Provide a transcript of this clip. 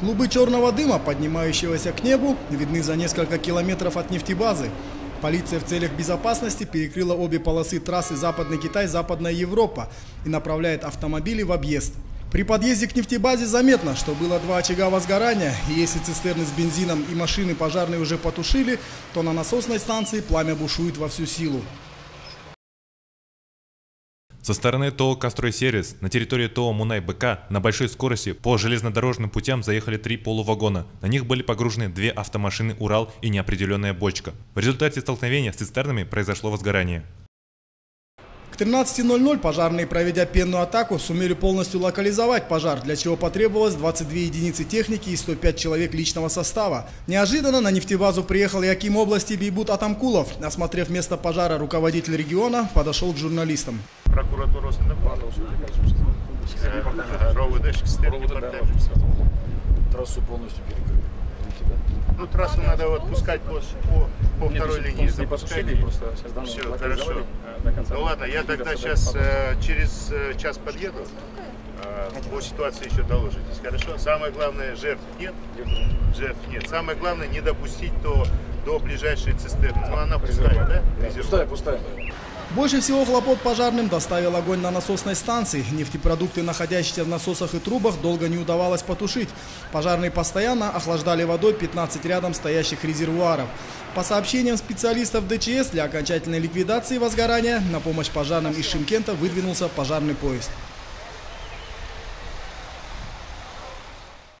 Клубы черного дыма, поднимающегося к небу, видны за несколько километров от нефтебазы. Полиция в целях безопасности перекрыла обе полосы трассы Западный Китай, Западная Европа и направляет автомобили в объезд. При подъезде к нефтебазе заметно, что было два очага возгорания, и если цистерны с бензином и машины пожарные уже потушили, то на насосной станции пламя бушует во всю силу. Со стороны ТО «Костройсервис» на территории ТО «Мунай-БК» на большой скорости по железнодорожным путям заехали три полувагона. На них были погружены две автомашины «Урал» и неопределенная бочка. В результате столкновения с цистернами произошло возгорание. К 13.00 пожарные, проведя пенную атаку, сумели полностью локализовать пожар, для чего потребовалось 22 единицы техники и 105 человек личного состава. Неожиданно на нефтебазу приехал Яким области Бейбут Атамкулов. Осмотрев место пожара, руководитель региона подошел к журналистам. Прокуратура Трассу полностью перекрыли. Ну, трассу надо вот пускать по, по, по второй линии. Не потушили, просто сейчас Все, хорошо. до конца. Ну ладно, я тогда сейчас через час подъеду. По ситуации еще доложитесь, хорошо? Самое главное, жертв нет. Жертв нет. Самое главное, не допустить до, до ближайшей цистерны. Ну, она пустая, да? Пустая, пустая. Больше всего хлопот пожарным доставил огонь на насосной станции. Нефтепродукты, находящиеся в насосах и трубах, долго не удавалось потушить. Пожарные постоянно охлаждали водой 15 рядом стоящих резервуаров. По сообщениям специалистов ДЧС, для окончательной ликвидации возгорания на помощь пожарным из Шимкента выдвинулся пожарный поезд.